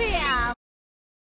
对呀。